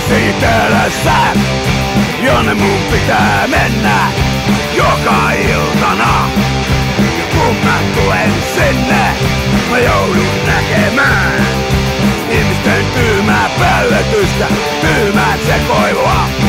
siitä jonne mun pitää mennä joka iltana. Ja kun mä tulen sinne, mä joudun näkemään ihmisten tyymää pöllytystä, tyymää sekoilua.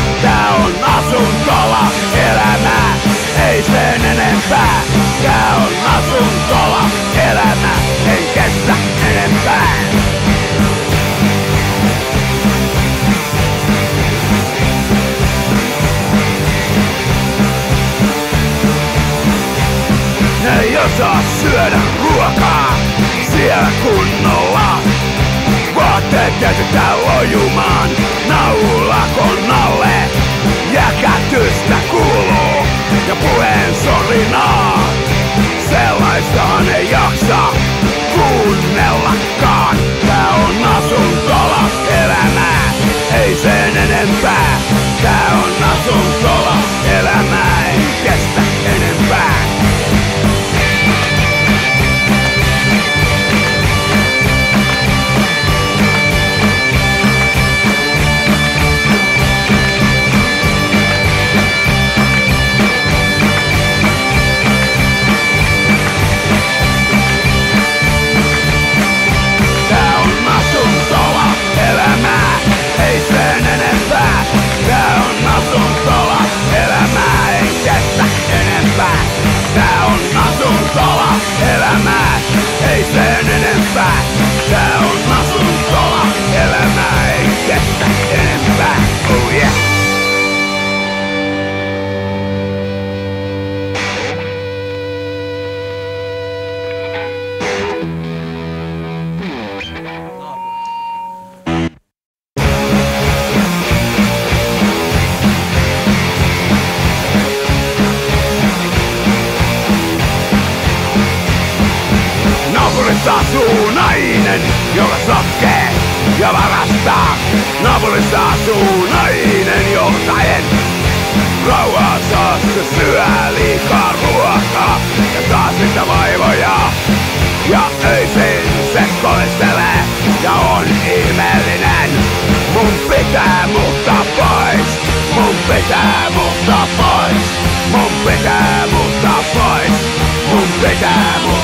Ruokaa siellä kunnolla. Vaatteet jätetään lojumaan naula konnalle. Jäkätystä kuuluu ja puheen sorinaa. Naapurissa asuu nainen, joka sotkee ja varastaa. Naapurissa asuu nainen, jolta en rauhaa saa. Se syö liikaa ruokaa ja saa sitä vaivoja. Ja öisin se kolistelee ja on ihmeellinen. Mun pitää muuttaa pois, mun pitää muuttaa pois, mun pitää muuttaa pois, mun pitää muuttaa pois.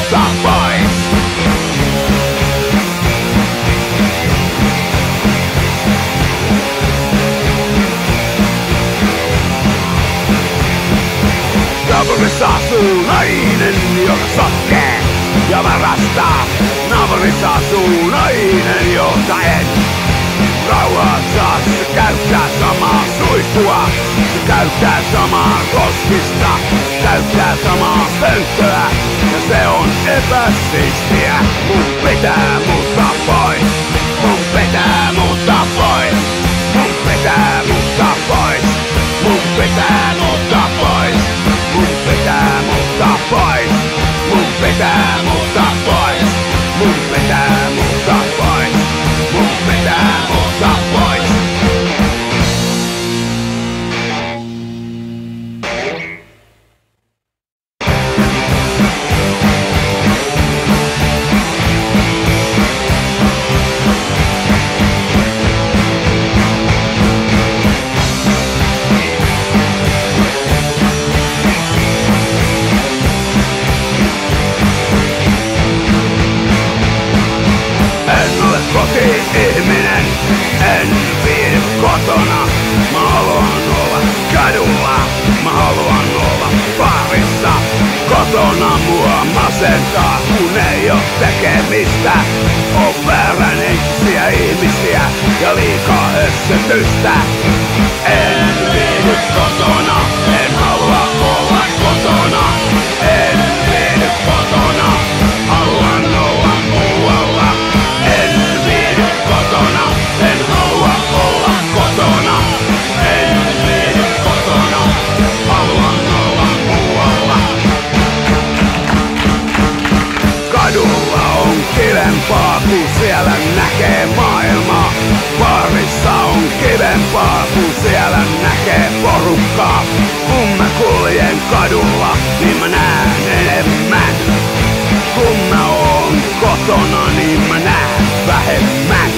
Naapurissa asuu nainen, joka sotkee ja varastaa. Naapurissa asuu nainen, jolta en rauhaa saa. Se käyttää samaa suihkua, se käyttää samaa koskista, käyttää samaa pönttöä. Ja se on epäsiistiä. Mun pitää muuttaa pois, mun pitää muuttaa mua masentaa, kun ei oo tekemistä. On vääränhenkisiä ihmisiä ja liikaa hössötystä. En viihdy kotona, kivempaa, kun siellä näkee porukkaa. Kun mä kuljen kadulla, niin mä näen enemmän. Kun mä oon kotona, niin mä näen vähemmän.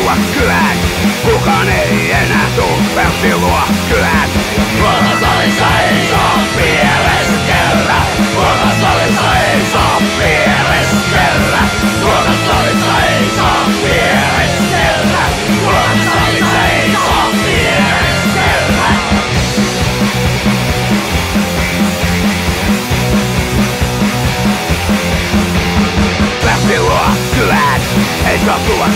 Tulla kylään. Kukaan ei enää tuu Pertti luo kylään. Ruokasalissa ei saa piereskellä Ruokasalissa ei saa piereskellä Ruokasalissa ei saa piereskellä Ruokasalissa ei saa piereskellä Pertti luo kylään. Ei saa tulla